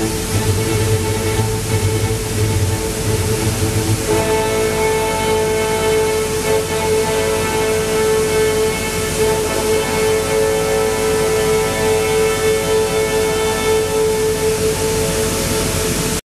Música